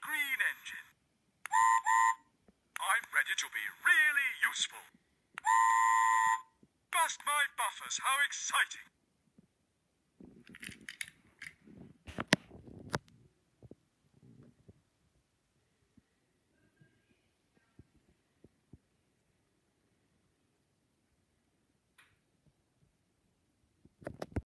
green engine. I'm ready to be really useful. Bust my buffers, how exciting!